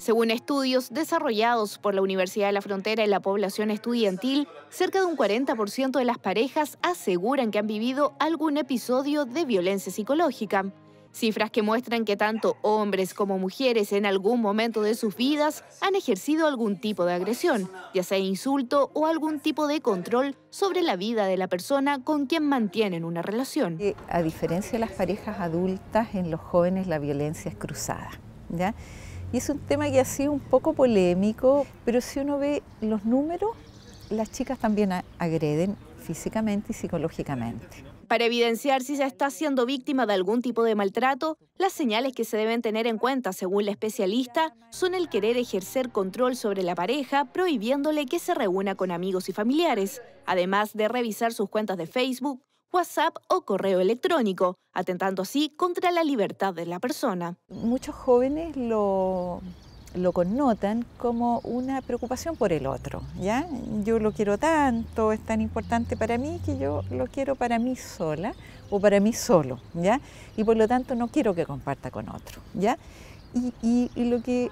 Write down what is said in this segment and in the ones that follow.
Según estudios desarrollados por la Universidad de la Frontera y la población estudiantil, cerca de un 40% de las parejas aseguran que han vivido algún episodio de violencia psicológica. Cifras que muestran que tanto hombres como mujeres en algún momento de sus vidas han ejercido algún tipo de agresión, ya sea insulto o algún tipo de control sobre la vida de la persona con quien mantienen una relación. Eh, a diferencia de las parejas adultas, en los jóvenes la violencia es cruzada. ¿ya? Y es un tema que ha sido un poco polémico, pero si uno ve los números, las chicas también agreden físicamente y psicológicamente. Para evidenciar si se está siendo víctima de algún tipo de maltrato, las señales que se deben tener en cuenta, según la especialista, son el querer ejercer control sobre la pareja, prohibiéndole que se reúna con amigos y familiares, además de revisar sus cuentas de Facebook, WhatsApp o correo electrónico, atentando así contra la libertad de la persona. Muchos jóvenes lo lo connotan como una preocupación por el otro, ¿ya? Yo lo quiero tanto, es tan importante para mí que yo lo quiero para mí sola o para mí solo, ¿ya? Y por lo tanto no quiero que comparta con otro, ¿ya? Y, lo que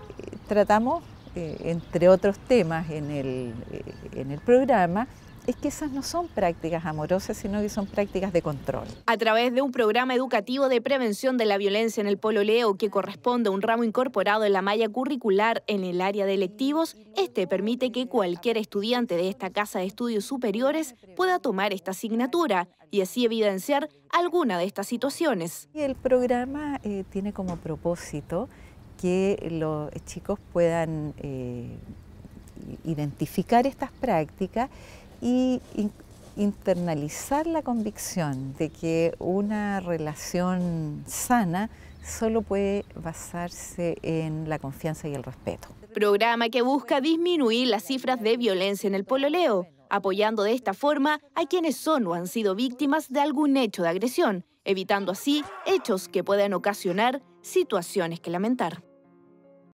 tratamos, eh, entre otros temas en el, eh, en el programa, es que esas no son prácticas amorosas, sino que son prácticas de control. A través de un programa educativo de prevención de la violencia en el pololeo que corresponde a un ramo incorporado en la malla curricular en el área de electivos, este permite que cualquier estudiante de esta casa de estudios superiores pueda tomar esta asignatura y así evidenciar alguna de estas situaciones. El programa eh, tiene como propósito que los chicos puedan eh, identificar estas prácticas y internalizar la convicción de que una relación sana solo puede basarse en la confianza y el respeto. Programa que busca disminuir las cifras de violencia en el pololeo, apoyando de esta forma a quienes son o han sido víctimas de algún hecho de agresión, evitando así hechos que puedan ocasionar situaciones que lamentar.